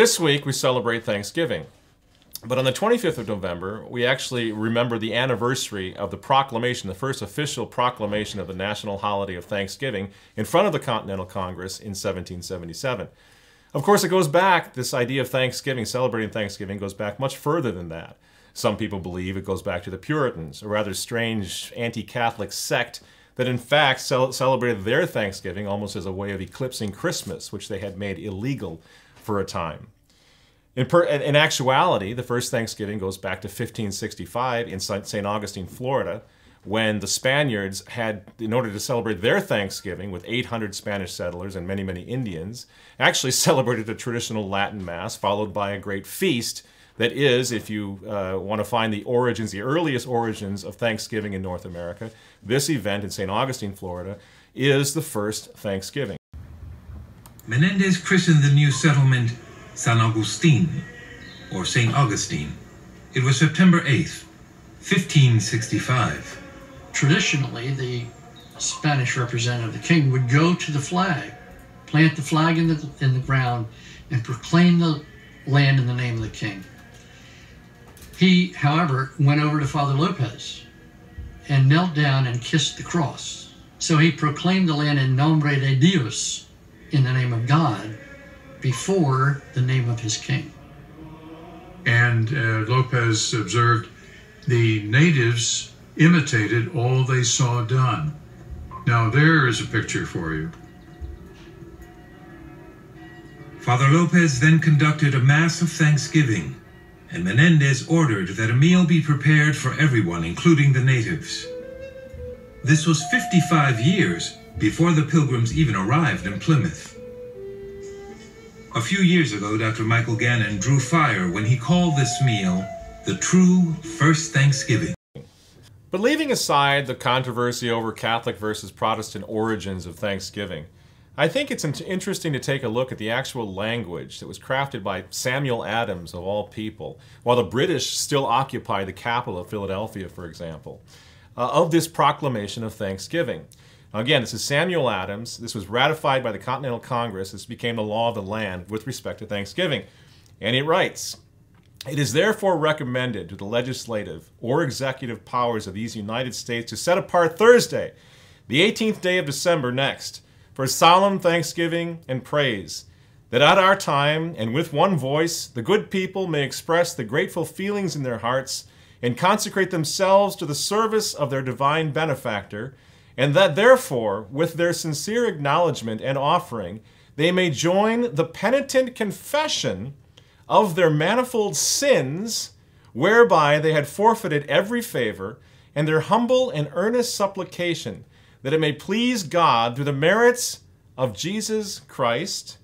This week we celebrate Thanksgiving. But on the 25th of November, we actually remember the anniversary of the proclamation, the first official proclamation of the national holiday of Thanksgiving in front of the Continental Congress in 1777. Of course, it goes back, this idea of Thanksgiving, celebrating Thanksgiving, goes back much further than that. Some people believe it goes back to the Puritans, a rather strange anti Catholic sect that in fact celebrated their Thanksgiving almost as a way of eclipsing Christmas, which they had made illegal for a time. In, per, in, actuality, the first Thanksgiving goes back to 1565 in St. Augustine, Florida, when the Spaniards had, in order to celebrate their Thanksgiving with 800 Spanish settlers and many, many Indians, actually celebrated a traditional Latin Mass followed by a great feast that is, if you uh, want to find the origins, the earliest origins of Thanksgiving in North America, this event in St. Augustine, Florida, is the first Thanksgiving. Menendez christened the new settlement San Agustin, or St. Augustine. It was September 8th, 1565. Traditionally, the Spanish representative, of the king, would go to the flag, plant the flag in the, in the ground, and proclaim the land in the name of the king. He, however, went over to Father Lopez and knelt down and kissed the cross. So he proclaimed the land in nombre de Dios, in the name of God, before the name of his king. And uh, Lopez observed the natives imitated all they saw done. Now, there is a picture for you. Father Lopez then conducted a Mass of Thanksgiving, and Menendez ordered that a meal be prepared for everyone, including the natives. This was 55 years before the pilgrims even arrived in Plymouth. A few years ago, Dr. Michael Gannon drew fire when he called this meal the true first Thanksgiving. But leaving aside the controversy over Catholic versus Protestant origins of Thanksgiving, I think it's interesting to take a look at the actual language that was crafted by Samuel Adams, of all people, while the British still occupy the capital of Philadelphia, for example, uh, of this proclamation of Thanksgiving. Again, this is Samuel Adams. This was ratified by the Continental Congress. This became the law of the land with respect to Thanksgiving. And it writes, it is therefore recommended to the legislative or executive powers of these United States to set apart Thursday, the 18th day of December next, for solemn thanksgiving and praise, that at our time and with one voice the good people may express the grateful feelings in their hearts and consecrate themselves to the service of their divine benefactor and that therefore, with their sincere acknowledgement and offering, they may join the penitent confession of their manifold sins, whereby they had forfeited every favor, and their humble and earnest supplication, that it may please God through the merits of Jesus Christ,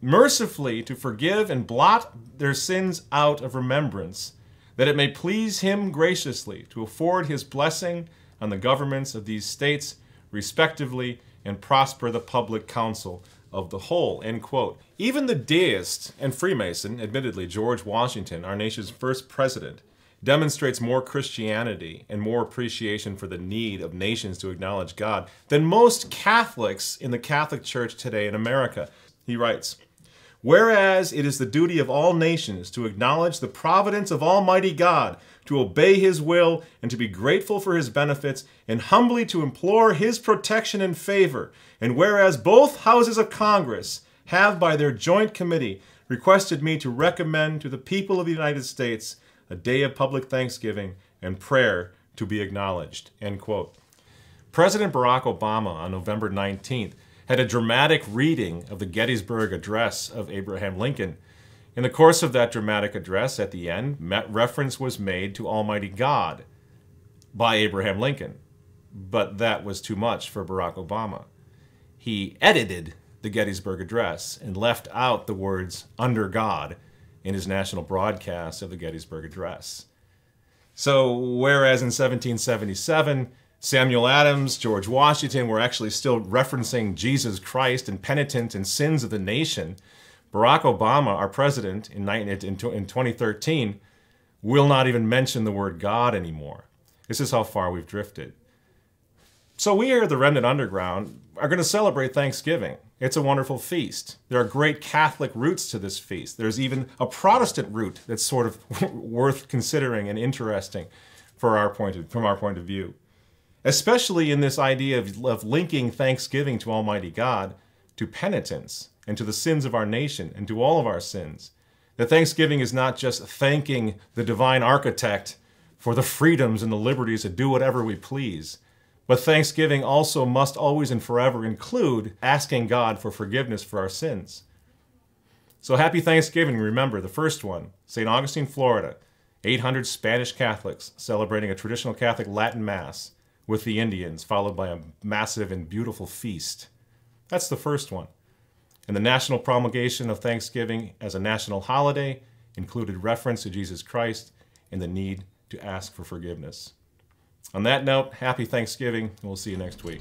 mercifully to forgive and blot their sins out of remembrance, that it may please Him graciously to afford His blessing on the governments of these states, respectively, and prosper the public council of the whole. End quote. Even the deist and Freemason, admittedly George Washington, our nation's first president, demonstrates more Christianity and more appreciation for the need of nations to acknowledge God than most Catholics in the Catholic Church today in America. He writes, Whereas it is the duty of all nations to acknowledge the providence of Almighty God, to obey His will, and to be grateful for His benefits, and humbly to implore His protection and favor, and whereas both houses of Congress have, by their joint committee, requested me to recommend to the people of the United States a day of public thanksgiving and prayer to be acknowledged. End quote. President Barack Obama on November 19th had a dramatic reading of the Gettysburg Address of Abraham Lincoln. In the course of that dramatic address, at the end, reference was made to Almighty God by Abraham Lincoln. But that was too much for Barack Obama. He edited the Gettysburg Address and left out the words under God in his national broadcast of the Gettysburg Address. So, whereas in 1777, Samuel Adams, George Washington were actually still referencing Jesus Christ and penitent and sins of the nation. Barack Obama, our president in 2013, will not even mention the word God anymore. This is how far we've drifted. So we here at the Remnant Underground are going to celebrate Thanksgiving. It's a wonderful feast. There are great Catholic roots to this feast. There's even a Protestant root that's sort of worth considering and interesting for our point of, from our point of view. Especially in this idea of, of linking Thanksgiving to Almighty God to penitence and to the sins of our nation and to all of our sins. That Thanksgiving is not just thanking the divine architect for the freedoms and the liberties to do whatever we please, but Thanksgiving also must always and forever include asking God for forgiveness for our sins. So happy Thanksgiving. Remember, the first one, St. Augustine, Florida, 800 Spanish Catholics celebrating a traditional Catholic Latin Mass with the Indians, followed by a massive and beautiful feast. That's the first one. And the national promulgation of Thanksgiving as a national holiday included reference to Jesus Christ and the need to ask for forgiveness. On that note, happy Thanksgiving, and we'll see you next week.